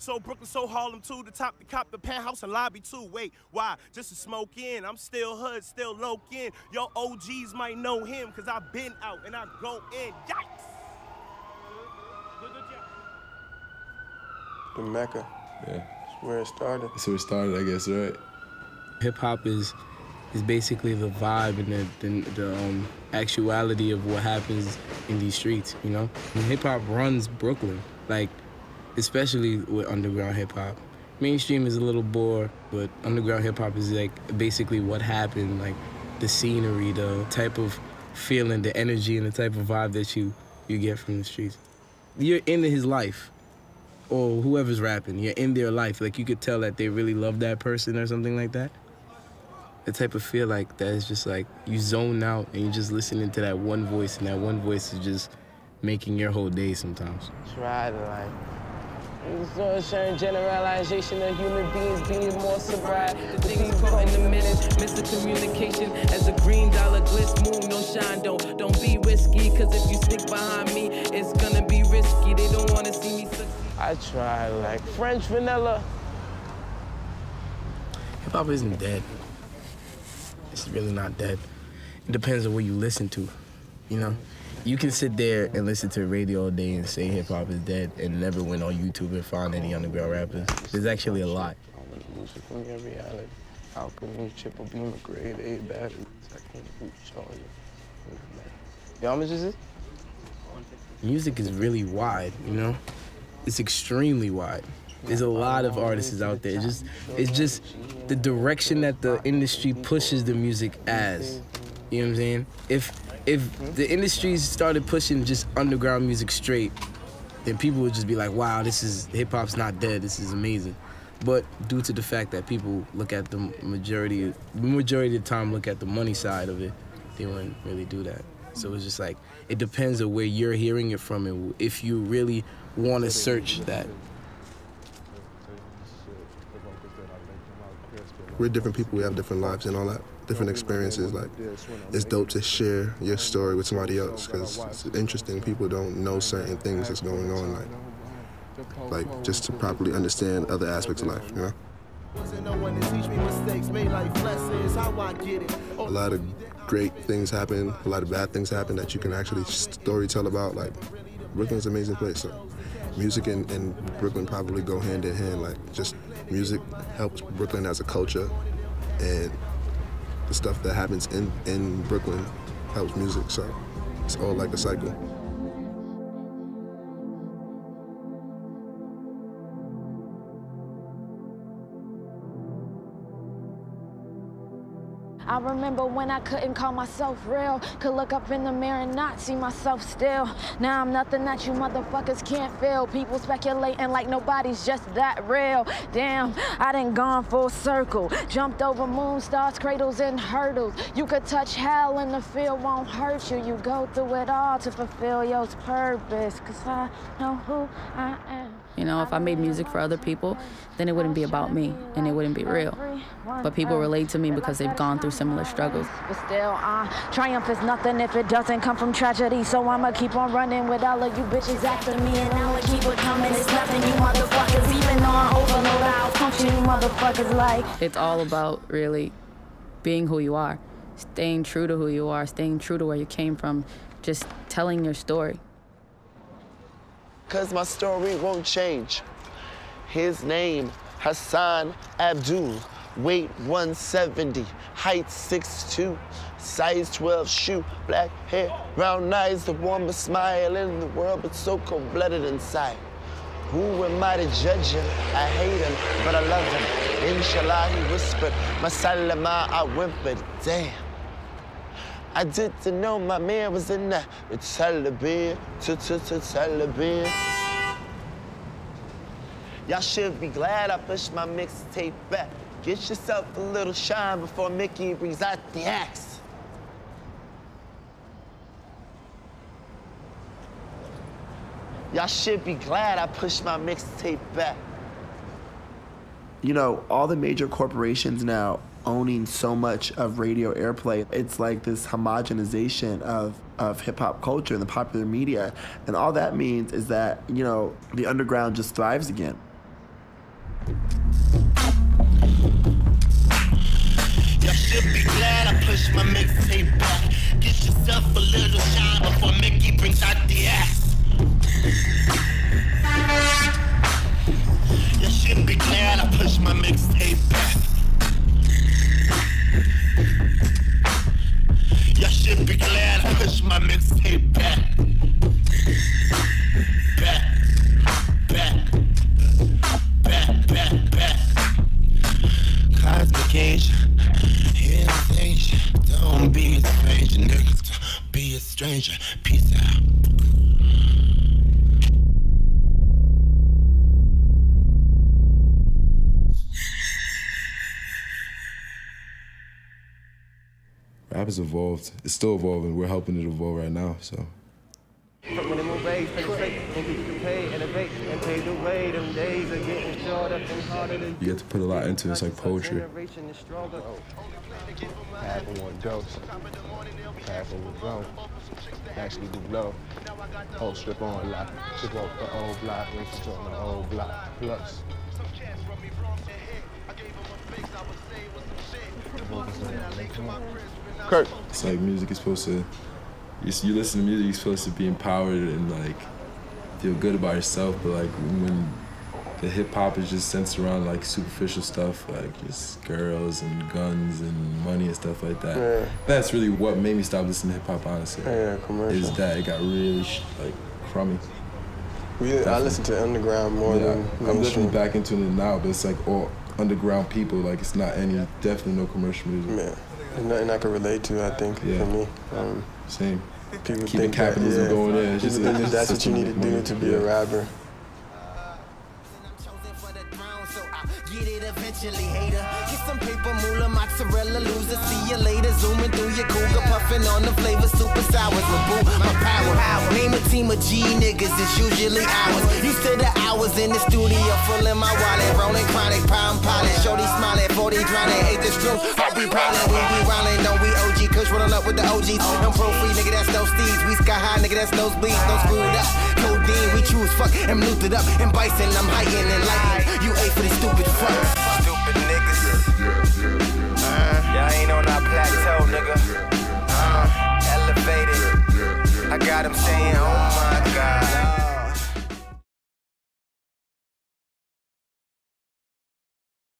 So Brooklyn, so Harlem too. The top, the cop, the penthouse, and lobby too. Wait, why? Just to smoke in. I'm still hood, still low in. Yo, OGs might know him, cause I've been out and I go in. Yikes! The Mecca. Yeah. That's where it started. That's where it started, I guess, right? Hip hop is is basically the vibe and the, the, the um, actuality of what happens in these streets, you know? Hip hop runs Brooklyn, like, especially with underground hip hop. Mainstream is a little bore, but underground hip hop is like basically what happened, like the scenery, the type of feeling, the energy, and the type of vibe that you, you get from the streets. You're into his life, or whoever's rapping, you're in their life. Like you could tell that they really love that person or something like that the type of feel like that is just like you zone out and you're just listening to that one voice and that one voice is just making your whole day sometimes. Try to like it's a certain generalization of human beings being more sobriety. The things caught in the minutes, miss the communication. As a green dollar glitz, moon don't shine, don't don't be risky. Cause if you sneak behind me, it's gonna be risky. They don't wanna see me succeed. I try like French vanilla. Hip hop isn't dead. It's really not dead. It depends on what you listen to. You know, you can sit there and listen to radio all day and say hip hop is dead and never went on YouTube and find any underground rappers. There's actually a lot. Alchemy, triple beam, grade A battery. Second boot, show you. How much is it? Music is really wide, you know? It's extremely wide. There's a lot of artists out there. It's just, it's just the direction that the industry pushes the music as. You know what I'm saying? If if hmm? the industry started pushing just underground music straight, then people would just be like, "Wow, this is hip hop's not dead. This is amazing." But due to the fact that people look at the majority, majority of the time look at the money side of it, they wouldn't really do that. So it's just like it depends on where you're hearing it from, and if you really want to search that. We're different people. We have different lives and all that, different experiences. Like, it's dope to share your story with somebody else because it's interesting. People don't know certain things that's going on, like, like just to properly understand other aspects of life. You know. A lot of great things happen. A lot of bad things happen that you can actually story tell about. Like, Brooklyn's an amazing place. So, music and, and Brooklyn probably go hand in hand. Like, just music helps Brooklyn as a culture, and the stuff that happens in, in Brooklyn helps music. So it's all like a cycle. I remember when I couldn't call myself real, could look up in the mirror and not see myself still. Now I'm nothing that you motherfuckers can't feel. People speculating like nobody's just that real. Damn, I done gone full circle. Jumped over moon stars, cradles, and hurdles. You could touch hell and the feel won't hurt you. You go through it all to fulfill your purpose. Cause I know who I am. You know, if I made music for other people, then it wouldn't be about me and it wouldn't be real. But people relate to me because they've gone through similar struggles. But still, uh, triumph is nothing if it doesn't come from tragedy. So I'ma keep on running with all of you bitches after me, and I'ma keep it coming. It's nothing, you motherfuckers. Even though I overload, I'll function, you motherfuckers like. It's all about really being who you are, staying true to who you are, staying true to where you came from, just telling your story. Cause my story won't change. His name, Hassan Abdul. Weight 170, height 6'2", size 12 shoe, black hair, round eyes, the warmest smile in the world, but so cold-blooded inside. Who am I to judge him? I hate him, but I love him. Inshallah, he whispered. Masalama, I whimpered. Damn. I didn't know my man was in there. It's tell the Taliban, Taliban. Y'all should be glad I pushed my mixtape back. Get yourself a little shine before Mickey brings out the axe. Y'all should be glad I pushed my mixtape back. You know, all the major corporations now owning so much of radio airplay. It's like this homogenization of, of hip hop culture and the popular media. And all that means is that, you know, the underground just thrives again. Should be glad I my mixtape back. Get yourself a little shine before Mickey brings out the ass. You should be glad I my mixtape Cosmication, invasion. Don't be a stranger, nigga. Don't be a stranger. Peace out. Rap has evolved. It's still evolving. We're helping it evolve right now. So When they move ways, penetrate, and keep you paid, innovate, and pay the way. Them days are getting shorter and harder to you get to put a lot into it. It's like poetry. Generation is stronger. Half of one dose, half of one go. Actually do blow. Whole strip on lock, strip off the old block, race on the old block. Plus. Kirk. It's like music is supposed to. You, you listen to music, you're supposed to be empowered and like feel good about yourself. But like when the hip hop is just centered around like superficial stuff, like just girls and guns and money and stuff like that. Yeah. That's really what made me stop listening to hip hop. Honestly, Yeah, commercial. is that it got really sh- like crummy. We, I listen to underground more Yeah, than I'm mainstream. definitely back into it now, but it's like all underground people. Like it's not any, definitely no commercial music. Yeah, there's nothing I can relate to. I think Yeah. for me, um, Same. people Keeping think capitalism that, yeah, going in. It's just- it's that that's what you need to do money- to be a rapper. Eventually, hater. Get some paper, moolah, mozzarella, loser. See you later. Zooming through your cougar, puffing on the flavor, super sours boo, my power. Name a team of G niggas, it's usually ours. Used to the hours in the studio, full in my wallet, rolling chronic, palm pilot. Shorty smiling, 40 drowning, ate the stream. Hope we prowling, we be rollin', don't we OG? Kush rolling up with the OGs. I'm pro free, nigga, that's no steeds. We sky high, nigga, that's no bleeds, no screwed up. Codeine, we choose fuck, and looped it up. And bison, I'm heightened and lightning. You ate for this